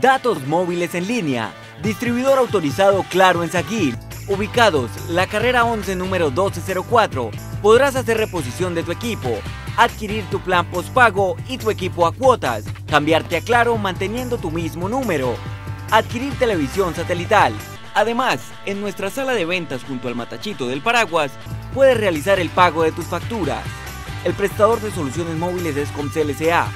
Datos móviles en línea. Distribuidor autorizado Claro en Saguil. Ubicados la carrera 11 número 1204. Podrás hacer reposición de tu equipo, adquirir tu plan postpago y tu equipo a cuotas, cambiarte a Claro manteniendo tu mismo número, adquirir televisión satelital. Además, en nuestra sala de ventas junto al Matachito del Paraguas, puedes realizar el pago de tus facturas. El prestador de soluciones móviles es Comcel S.A.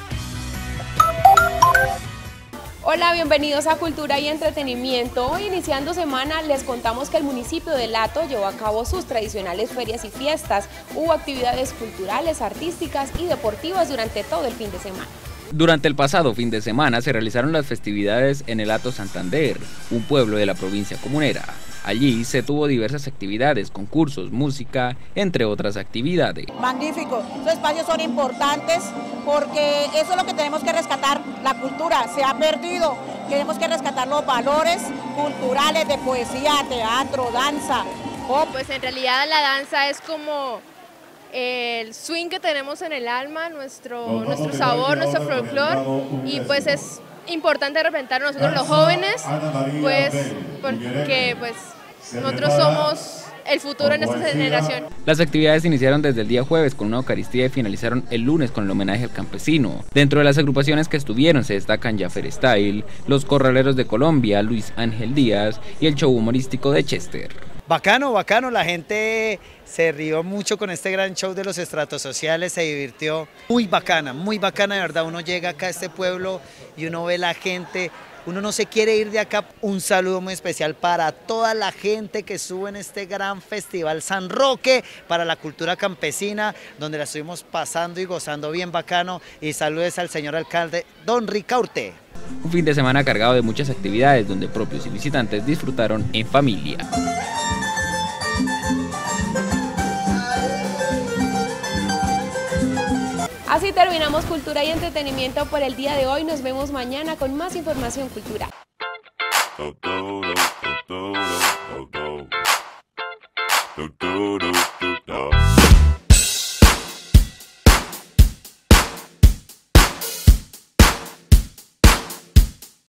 Hola, bienvenidos a Cultura y Entretenimiento. Hoy iniciando semana les contamos que el municipio de Lato llevó a cabo sus tradicionales ferias y fiestas. Hubo actividades culturales, artísticas y deportivas durante todo el fin de semana. Durante el pasado fin de semana se realizaron las festividades en el Lato Santander, un pueblo de la provincia comunera. Allí se tuvo diversas actividades, concursos, música, entre otras actividades. Magnífico, esos espacios son importantes porque eso es lo que tenemos que rescatar, la cultura se ha perdido, tenemos que rescatar los valores culturales de poesía, teatro, danza. Pues en realidad la danza es como el swing que tenemos en el alma, nuestro, nuestro sabor, nuestro folclore y pues es importante representar nosotros los jóvenes, pues porque pues nosotros somos el futuro en esta generación. Las actividades iniciaron desde el día jueves con una Eucaristía y finalizaron el lunes con el homenaje al campesino. Dentro de las agrupaciones que estuvieron se destacan Jaffer Style, Los Corraleros de Colombia, Luis Ángel Díaz y el show humorístico de Chester. Bacano, bacano, la gente se rió mucho con este gran show de los estratos sociales, se divirtió. Muy bacana, muy bacana, de verdad. Uno llega acá a este pueblo y uno ve la gente uno no se quiere ir de acá. Un saludo muy especial para toda la gente que sube en este gran festival San Roque para la cultura campesina, donde la estuvimos pasando y gozando bien bacano. Y saludes al señor alcalde Don Ricaurte. Un fin de semana cargado de muchas actividades donde propios y visitantes disfrutaron en familia. Así terminamos Cultura y Entretenimiento por el día de hoy. Nos vemos mañana con más información cultural.